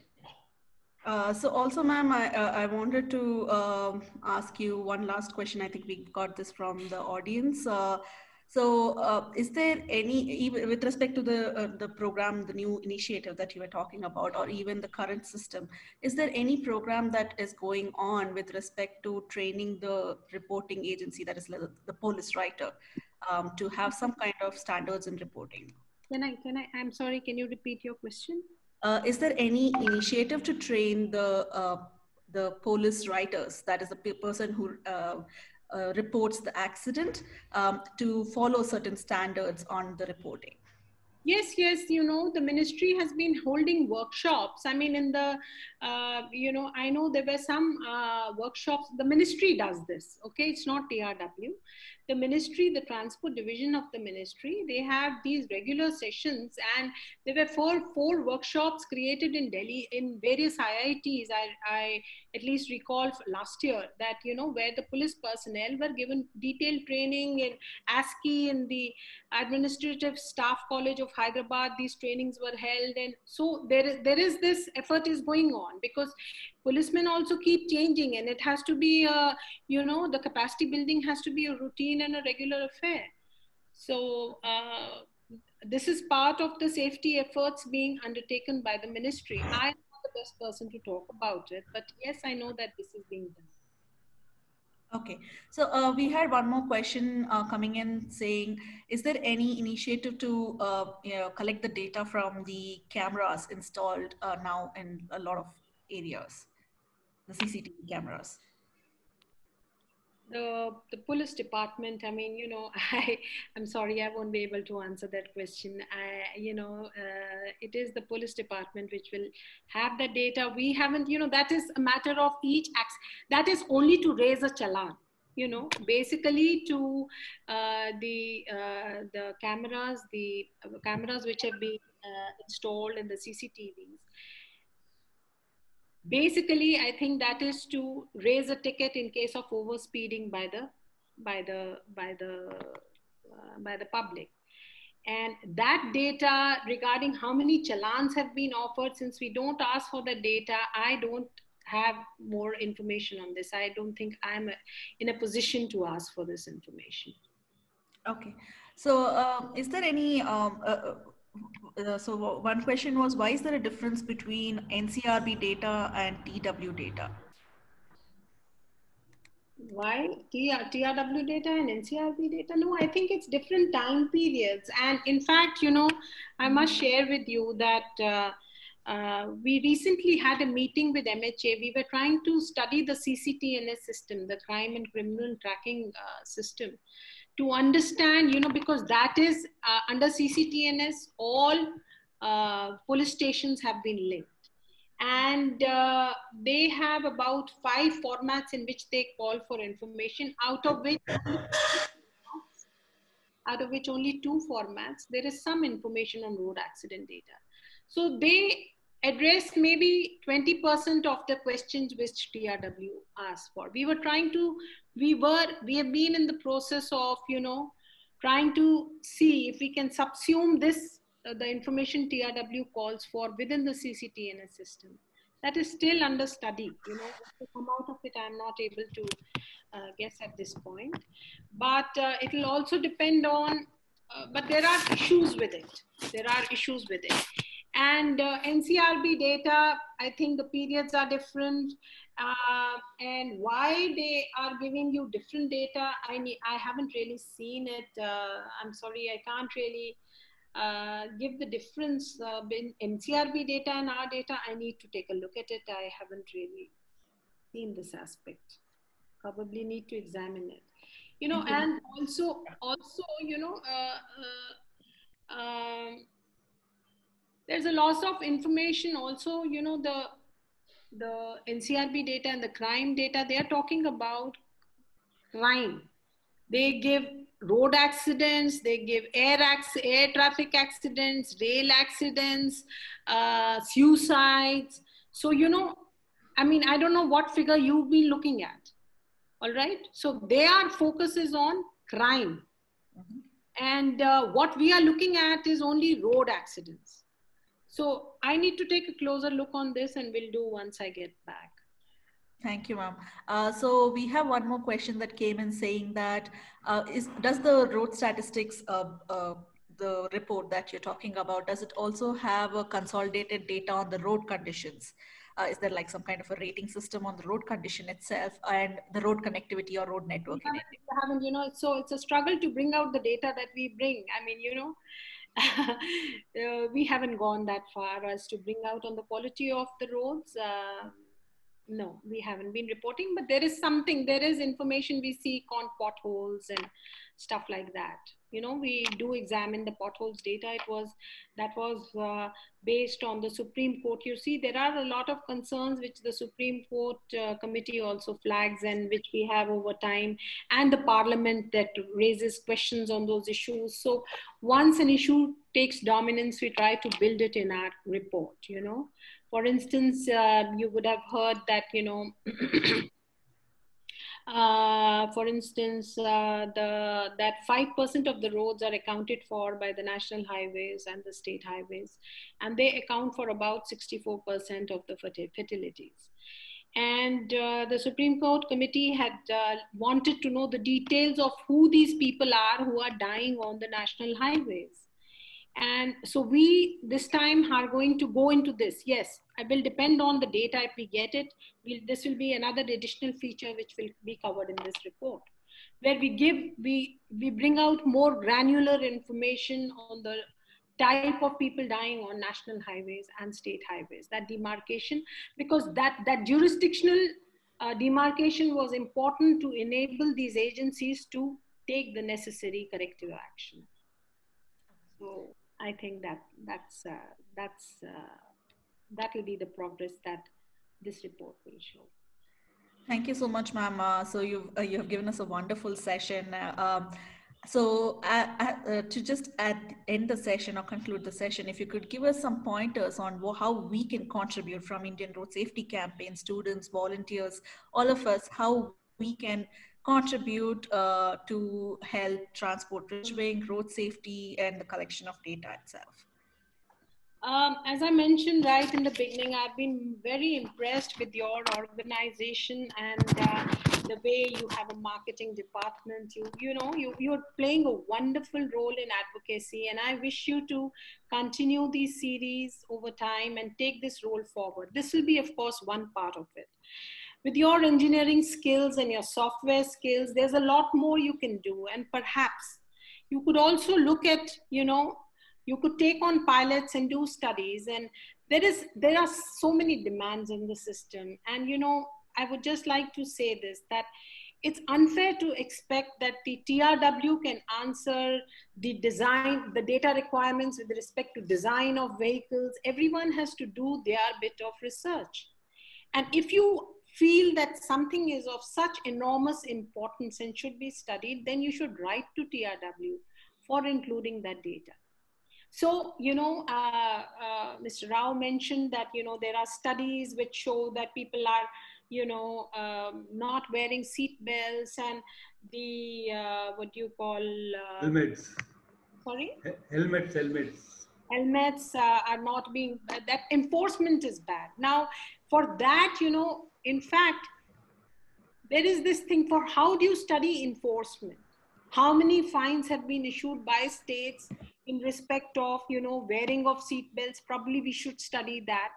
Uh, so also, ma'am, I, uh, I wanted to uh, ask you one last question. I think we got this from the audience. Uh, so, uh, is there any, with respect to the uh, the program, the new initiative that you were talking about, or even the current system, is there any program that is going on with respect to training the reporting agency, that is the police writer, um, to have some kind of standards in reporting? Can I, can I, I'm sorry, can you repeat your question? Uh, is there any initiative to train the, uh, the police writers, that is the person who uh, uh, reports the accident, um, to follow certain standards on the reporting? yes yes you know the ministry has been holding workshops i mean in the uh, you know i know there were some uh, workshops the ministry does this okay it's not trw the ministry, the transport division of the ministry, they have these regular sessions and there were four, four workshops created in Delhi in various IITs. I, I at least recall last year that, you know, where the police personnel were given detailed training in ASCI in the administrative staff college of Hyderabad. These trainings were held. And so there is, there is this effort is going on because policemen also keep changing and it has to be a, you know the capacity building has to be a routine and a regular affair so uh, this is part of the safety efforts being undertaken by the ministry i am not the best person to talk about it. But yes, I know that this is being done. Okay, so uh, we had one more question uh, coming in saying, is there any initiative to uh, you know, collect the data from the cameras installed uh, now in a lot of areas, the CCTV cameras? the the police department i mean you know i i'm sorry i won't be able to answer that question. I you know uh, it is the police department which will have the data. We haven't you know that is a matter of each acts that is only to raise a challan you know basically to uh, the uh, the cameras the cameras which have been uh, installed in the cctvs basically i think that is to raise a ticket in case of overspeeding by the by the by the uh, by the public. And that data regarding how many challans have been offered since we don't ask for the data i don't have more information on this. I don't think i'm in a position to ask for this information. Okay. So uh, is there any um, uh, uh, so one question was why is there a difference between NCRB data and TW data? Why TRW data and NCRB data? No, I think it's different time periods. And in fact, you know, I must share with you that uh, uh, we recently had a meeting with MHA. We were trying to study the CCTNS system, the crime and criminal tracking uh, system to understand, you know, because that is uh, under CCTNS, all uh, police stations have been linked. And uh, they have about five formats in which they call for information, out of which out of which only two formats, there is some information on road accident data. So they addressed maybe 20% of the questions which TRW asked for. We were trying to, we were, we have been in the process of, you know, trying to see if we can subsume this, uh, the information TRW calls for within the CCTNS system. That is still under study. You know, to come out of it, I'm not able to uh, guess at this point. But uh, it will also depend on, uh, but there are issues with it. There are issues with it and uh, NCRB data, I think the periods are different. Uh, and why they are giving you different data, I, need, I haven't really seen it. Uh, I'm sorry, I can't really uh, give the difference uh, in NCRB data and our data. I need to take a look at it. I haven't really seen this aspect. Probably need to examine it. You know, and also, also, you know, uh, um, there's a loss of information also you know the the ncrb data and the crime data they are talking about crime. They give road accidents they give air air traffic accidents rail accidents uh, suicides. So you know i mean i don't know what figure you've been looking at all right? So their focus is on crime. Mm-hmm. and uh, what we are looking at is only road accidents so I need to take a closer look on this and we'll do once I get back. Thank you, ma'am. Uh, so we have one more question that came in saying that uh, is does the road statistics, uh, uh, the report that you're talking about, does it also have a consolidated data on the road conditions? Uh, is there like some kind of a rating system on the road condition itself and the road connectivity or road network? We haven't, we haven't, you know, so it's a struggle to bring out the data that we bring. I mean, you know, we haven't gone that far as to bring out on the quality of the roads. Uh, no, we haven't been reporting, but there is something, there is information we seek on potholes and stuff like that. You know we do examine the potholes data. It was that was uh, based on the supreme court. You see there are a lot of concerns which the supreme court uh, committee also flags and which we have over time and the parliament that raises questions on those issues. So once an issue takes dominance we try to build it in our report you know for instance uh, you would have heard that you know Uh, for instance, uh, the, that 5% of the roads are accounted for by the national highways and the state highways, and they account for about 64% of the fatalities. And uh, the Supreme Court committee had uh, wanted to know the details of who these people are who are dying on the national highways. And so we this time are going to go into this. Yes, I will depend on the data if we get it. We'll, this will be another additional feature which will be covered in this report, where we give we we bring out more granular information on the type of people dying on national highways and state highways. That demarcation, because that that jurisdictional uh, demarcation was important to enable these agencies to take the necessary corrective action. So I think that that's uh, that's uh, that will be the progress that this report will show. Thank you so much, ma'am. Uh, so you've uh, you have given us a wonderful session. Uh, um, so uh, to just end the session or conclude the session, if you could give us some pointers on how we can contribute from Indian Road Safety Campaign, students, volunteers, all of us, how we can contribute uh, to help transport, bridging, road safety, and the collection of data itself? Um, as I mentioned right in the beginning, I've been very impressed with your organization and uh, the way you have a marketing department. You, you know, you, you're playing a wonderful role in advocacy, and I wish you to continue these series over time and take this role forward. This will be, of course, one part of it with your engineering skills and your software skills there's a lot more you can do and perhaps you could also look at you know you could take on pilots and do studies and there is there are so many demands in the system and you know i would just like to say this that it's unfair to expect that the TRW can answer the design, the data requirements with respect to design of vehicles. Everyone has to do their bit of research. And if you feel that something is of such enormous importance and should be studied, then you should write to TRW for including that data. So, you know, uh, uh, Mr. Rao mentioned that, you know, there are studies which show that people are, you know, um, not wearing seat belts and the, uh, what do you call? Uh, helmets. Sorry? Helmets, helmets. Helmets uh, are not being, that enforcement is bad. Now, for that, you know, in fact, there is this thing for how do you study enforcement? How many fines have been issued by states in respect of, you know, wearing of seat belts? Probably we should study that.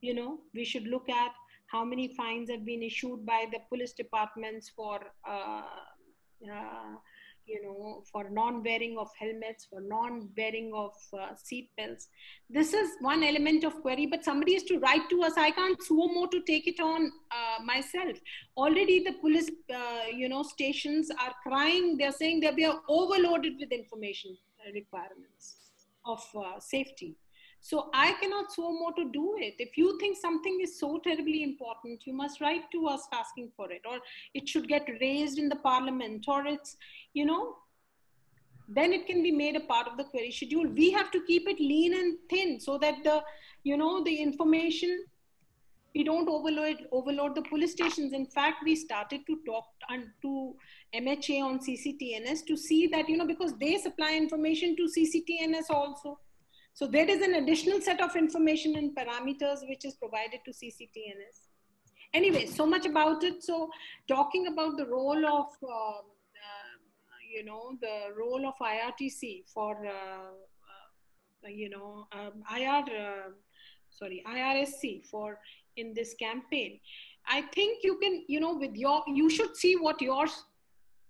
You know, we should look at how many fines have been issued by the police departments for uh, uh, you know, for non-wearing of helmets, for non-wearing of uh, seat belts. This is one element of query, but somebody has to write to us. I can't suo motu take it on uh, myself. Already the police, uh, you know, stations are crying. They're saying that we are overloaded with information requirements of uh, safety. So I cannot suo motu do it. If you think something is so terribly important, you must write to us asking for it, or it should get raised in the parliament, or it's, you know, then it can be made a part of the query schedule. We have to keep it lean and thin so that the, you know, the information, we don't overload, overload the police stations. In fact, we started to talk to MHA on CCTNS to see that, you know, because they supply information to CCTNS also so there is an additional set of information and parameters which is provided to CCTNS. Anyway, so much about it. So talking about the role of, uh, uh, you know, the role of IRTC for, uh, uh you know, um, IR, uh, sorry, IRSC for in this campaign. I think you can, you know, with your, you should see what your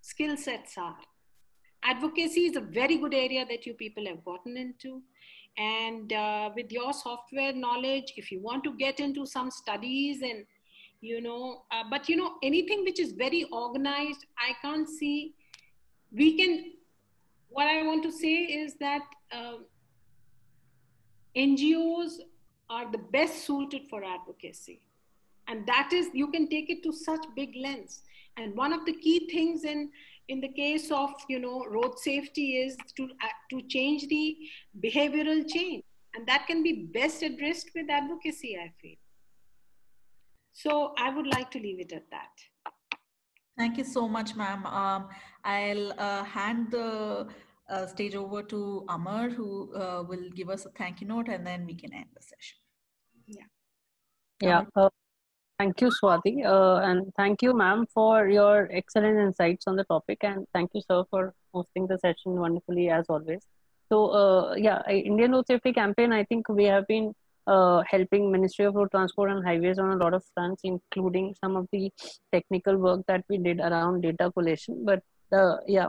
skill sets are. Advocacy is a very good area that you people have gotten into and uh, with your software knowledge if you want to get into some studies and you know uh, but you know anything which is very organized i can't see we can what i want to say is that uh, ngos are the best suited for advocacy. And that is you can take it to such big lengths. And one of the key things in in the case of you know road safety is to uh, to change the behavioral change. And that can be best addressed with advocacy i feel. So i would like to leave it at that. Thank you so much ma'am. Um, i'll uh, hand the uh, stage over to amar who uh, will give us a thank you note and then we can end the session. Yeah. Yeah Thank you, Swati. Uh, and thank you, ma'am, for your excellent insights on the topic. And thank you, sir, for hosting the session wonderfully as always. So uh, yeah, Indian Road Safety Campaign. I think we have been uh, helping Ministry of Road Transport and Highways on a lot of fronts, including some of the technical work that we did around data collation. But uh, yeah,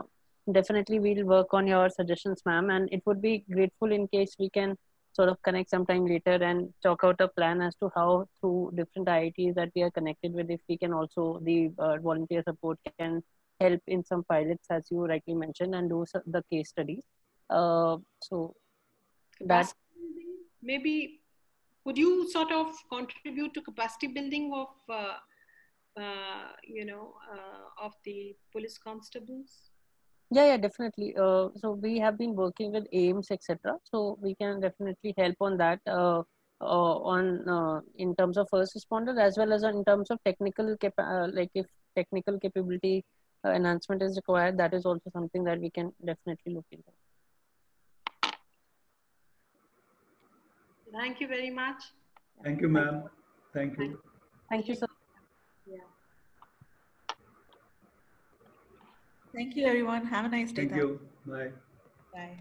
definitely we'll work on your suggestions, ma'am, and it would be grateful in case we can sort of connect sometime later and talk out a plan as to how through different IITs that we are connected with, if we can also the uh, volunteer support can help in some pilots, as you rightly mentioned, and do the case studies. Uh, so that maybe would you sort of contribute to capacity building of uh, uh, you know uh, of the police constables? Yeah, yeah, definitely. Uh, so we have been working with AIIMS etc. So we can definitely help on that. Uh, uh, on uh, in terms of first responders as well as in terms of technical cap- uh, like if technical capability uh, enhancement is required that is also something that we can definitely look into thank you very much thank you ma'am thank you thank you sir yeah Thank you, everyone. Have a nice day. Thank you. Bye. Bye.